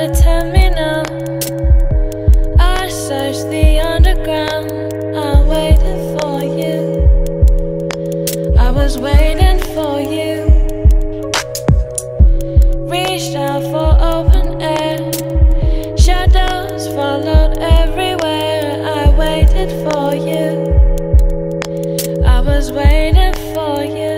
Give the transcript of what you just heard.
to tell me now I searched the underground. I waited for you. I was waiting for you. Reached out for open air. Shadows followed everywhere. I waited for you. I was waiting for you.